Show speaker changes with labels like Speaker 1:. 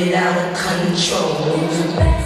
Speaker 1: Out of control.